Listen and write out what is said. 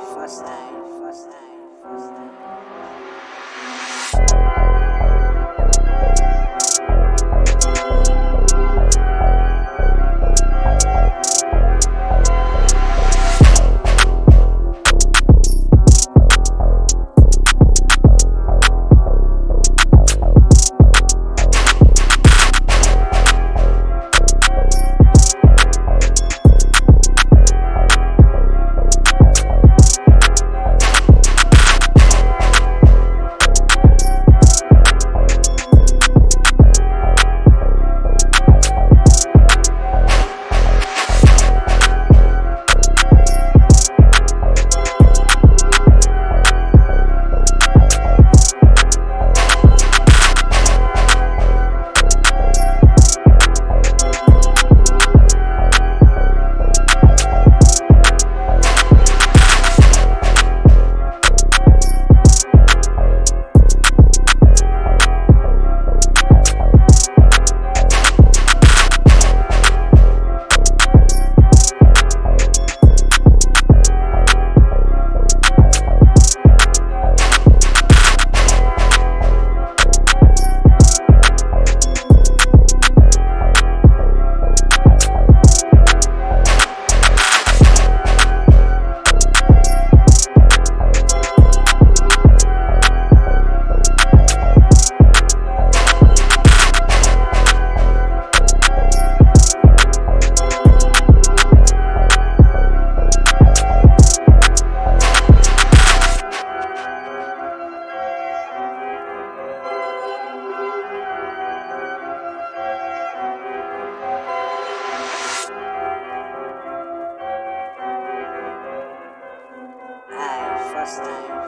first night, first night, first night. trust him.